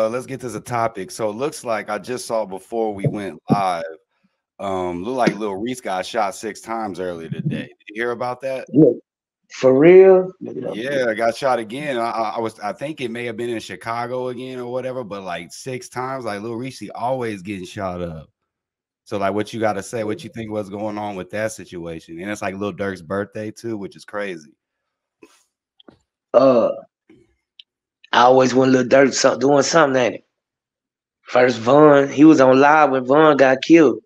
Uh, let's get to the topic. So it looks like I just saw before we went live. Um, look like Lil Reese got shot six times earlier today. Did you hear about that? Yeah. For real? Yeah, I got shot again. I, I, was, I think it may have been in Chicago again or whatever, but like six times. Like Lil Reese always getting shot up. So like, what you got to say? What you think was going on with that situation? And it's like Lil Durk's birthday too, which is crazy. Uh, I always want Lil Durk doing something at it. First, Von, he was on live when Von got killed.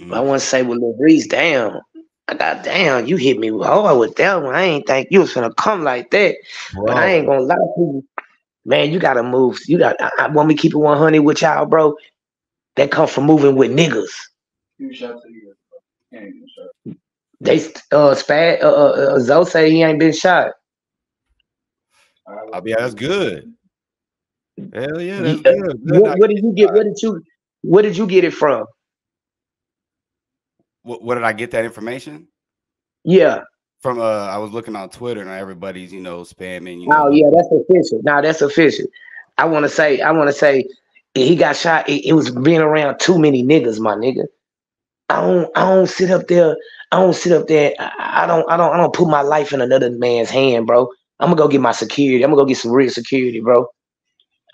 Mm. I want to say with Lil Reese, damn, I got damn, you hit me hard with that one. I ain't think you was gonna come like that. But I ain't gonna lie to you. Man, you gotta move. You got I, I want me keep it 100 with y'all, bro. That come from moving with niggas. They uh Spad uh, uh, uh Zoe say he ain't been shot. Oh, yeah, that's good. Hell yeah, that's yeah. good. good. What, what, did you get? What did you? What did you get it from? What, what did I get that information? Yeah. From uh, I was looking on Twitter and everybody's you know spamming. You know, oh yeah, that's official. Now that's official. I want to say, I want to say, he got shot. It, it, was being around too many niggas, my nigga. I don't, I don't sit up there. I don't sit up there. I, I don't, I don't, I don't put my life in another man's hand, bro. I'm gonna go get my security. I'm gonna go get some real security, bro.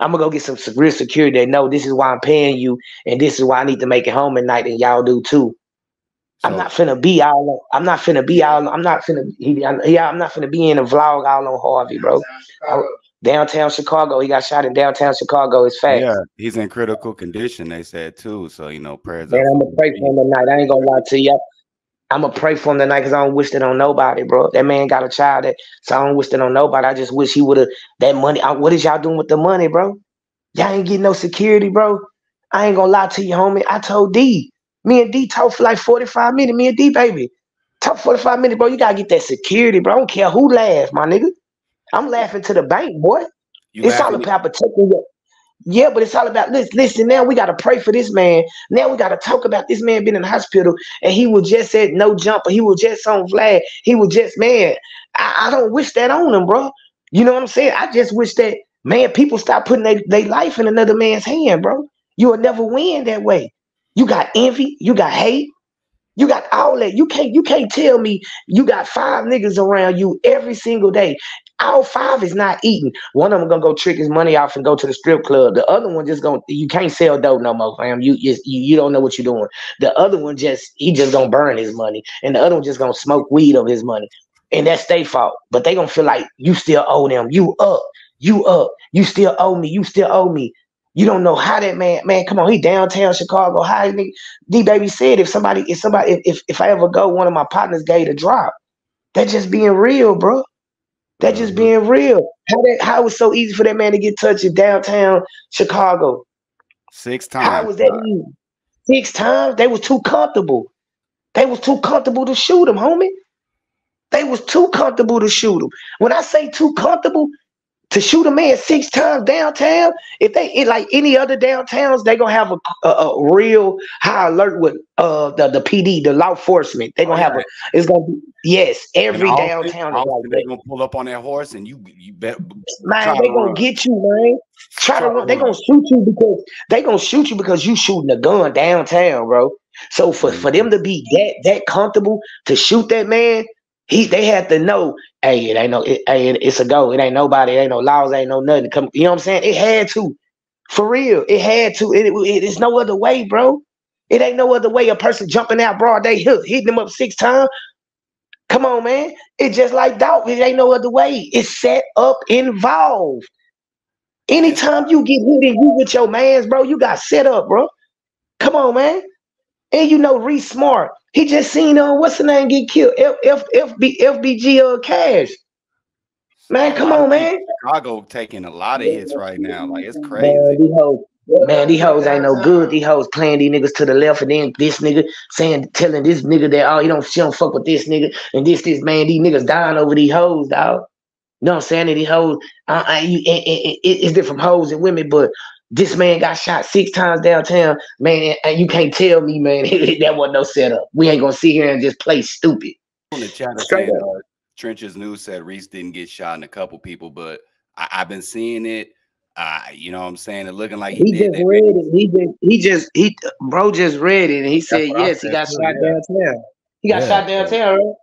I'm gonna go get some real security that know this is why I'm paying you, and this is why I need to make it home at night, and y'all do too. So, I'm not finna be all. I'm not finna be all. I'm not finna. Yeah, I'm not finna be in a vlog all on Harvey, bro. Downtown Chicago. He got shot in downtown Chicago. It's fact. Yeah, he's in critical condition. They said too. So you know, prayers. Man, I'm gonna pray for him tonight. I ain't gonna lie to you. I'm gonna pray for him tonight because I don't wish that on nobody, bro. That man got a child that, so I don't wish that on nobody. I just wish he would have that money. I, what is y'all doing with the money, bro? Y'all ain't getting no security, bro. I ain't gonna lie to you, homie. I told D. Me and D talked for like 45 minutes. Me and D, baby. Talk 45 minutes, bro. You gotta get that security, bro. I don't care who laughs, my nigga. I'm laughing to the bank, boy. You it's all about protecting your yeah, but it's all about listen, listen. Now we gotta pray for this man. Now we gotta talk about this man being in the hospital and he was just at No Jumper. He was just on Vlad. He was just man. I, I don't wish that on him, bro. You know what I'm saying? I just wish that man people stop putting their life in another man's hand, bro. You will never win that way. You got envy, you got hate, you got all that. You can't you can't tell me you got five niggas around you every single day. All five is not eating. One of them gonna go trick his money off and go to the strip club. The other one just gonna you can't sell dope no more, fam. You you you don't know what you're doing. The other one just he just gonna burn his money, and the other one just gonna smoke weed of his money, and that's their fault. But they gonna feel like you still owe them. You up, you up, you still owe me. You still owe me. You don't know how that man, man, come on, he downtown Chicago. How DaBaby said if somebody, if somebody, if if I ever go, one of my partners gave a drop. That just being real, bro. That just mm-hmm. being real. How that how was so easy for that man to get touched in downtown Chicago? Six times. How was that easy? Six times? They was too comfortable. They was too comfortable to shoot him, homie. They was too comfortable to shoot him. When I say too comfortable, to shoot a man six times downtown, if they it, like any other downtowns, they gonna have a, a, a, real high alert with uh the, the PD, the law enforcement. They gonna have a it's gonna be yes, every downtown. Like they gonna pull up on that horse and you you bet man, they gonna run. get you, man. Try, try to run. They gonna shoot you because they gonna shoot you because you shooting a gun downtown, bro. So for, for them to be that that comfortable to shoot that man, he they had to know, hey, it ain't no, it, hey, it's a go. It ain't nobody, it ain't no laws, ain't no nothing. Come, you know what I'm saying? It had to, for real. It had to. It, it, it's no other way, bro. It ain't no other way. A person jumping out broad day, hitting them up six times. Come on, man. It's just like doubt. It ain't no other way. It's set up, involved. Anytime you get hit and you with your mans, bro, you got set up, bro. Come on, man. And you know, Reese Smart. He just seen uh what's the name get killed? F F FB FBG uh Cash. Man, come on, man. Chicago taking a lot of hits right now. Like it's crazy. Man, these hoes, man, these hoes ain't no good. These hoes playing these niggas to the left, and then this nigga saying, telling this nigga that oh, you don't, she don't fuck with this nigga, and this, this man, these niggas dying over these hoes, dog. You know what I'm saying? And these hoes, uh, uh, you, it, it, it, it's different hoes and women, but this man got shot six times downtown, man, and you can't tell me, man, that wasn't no setup. We ain't gonna sit here and just play stupid. On the chat, saying, uh, Trenches News said Reese didn't get shot in a couple people, but I, have been seeing it. uh, you know what I'm saying? It looking like he, he just read it. He just he just he bro just read it and he said yes, he got too, shot yeah. downtown. He got yeah. shot downtown, right?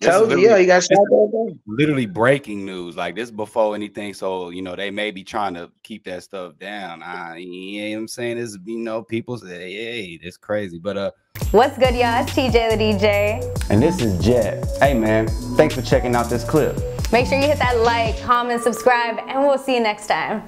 Told you, yeah, he got shot downtown. Literally breaking news, like this before anything. So you know they may be trying to keep that stuff down. I, you know what I'm saying? Is you know people say, hey, it's crazy, but uh. What's good, y'all? It's TJ the DJ. And this is Jet. Hey man, thanks for checking out this clip. Make sure you hit that like, comment, subscribe, and we'll see you next time.